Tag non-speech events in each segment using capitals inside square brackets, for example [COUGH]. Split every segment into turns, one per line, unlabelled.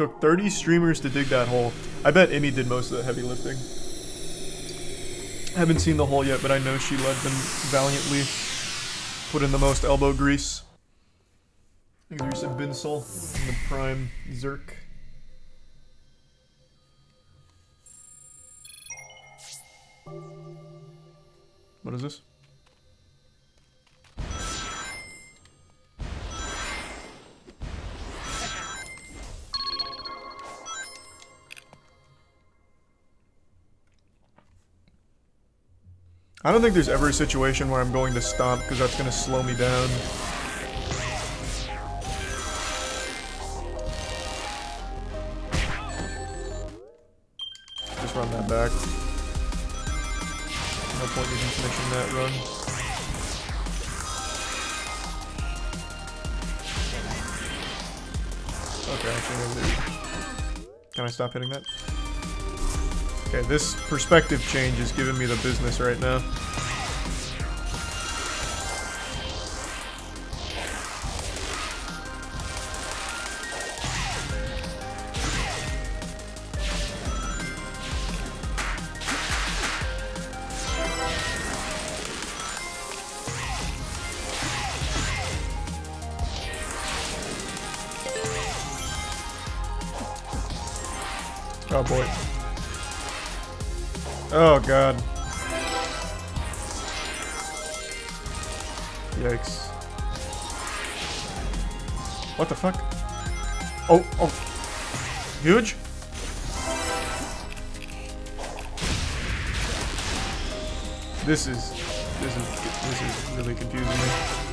Took 30 streamers to dig that hole. I bet Amy did most of the heavy lifting. Haven't seen the hole yet, but I know she led them valiantly. Put in the most elbow grease. I think there's a Binsel and the Prime Zerk. What is this? I don't think there's ever a situation where I'm going to stomp because that's going to slow me down. Just run that back. No point in finishing that run. Okay, actually, Can I stop hitting that? Okay, this perspective change is giving me the business right now. Oh boy. Oh god. Yikes. What the fuck? Oh, oh. Huge? This is, this is, this is really confusing me.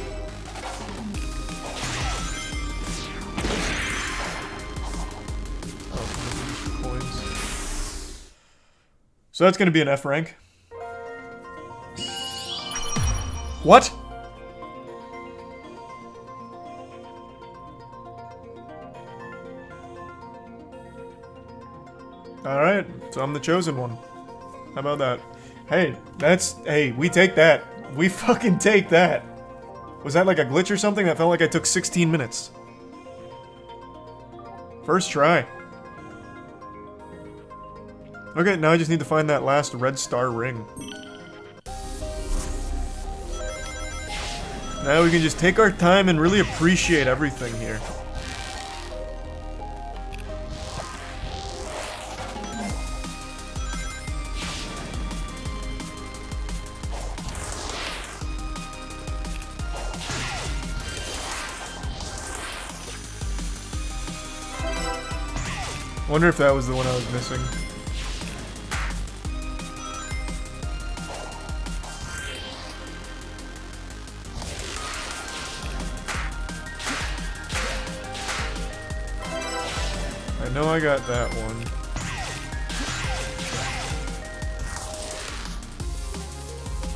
So that's gonna be an F rank. What? Alright, so I'm the chosen one. How about that? Hey, that's... Hey, we take that. We [LAUGHS] fucking take that. Was that like a glitch or something? That felt like I took 16 minutes. First try. Okay, now I just need to find that last red star ring. Now we can just take our time and really appreciate everything here. Wonder if that was the one I was missing. Know I got that one.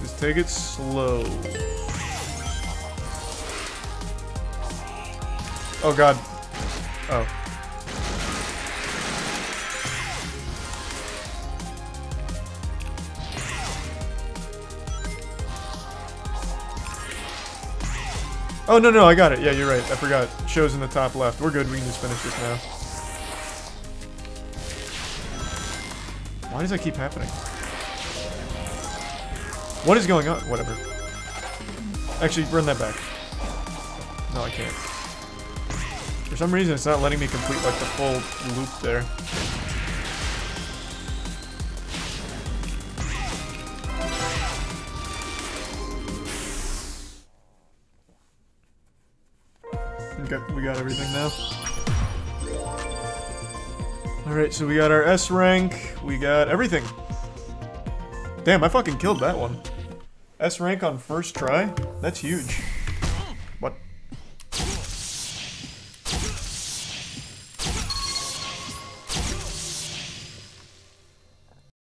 Just take it slow. Oh god. Oh. Oh, no, no, I got it. Yeah, you're right. I forgot. Shows in the top left. We're good. We can just finish this now. Why does that keep happening? What is going on? Whatever. Actually, run that back. No, I can't. For some reason, it's not letting me complete, like, the full loop there. Okay, we got everything now. Alright, so we got our S rank, we got everything. Damn, I fucking killed that one. S rank on first try? That's huge.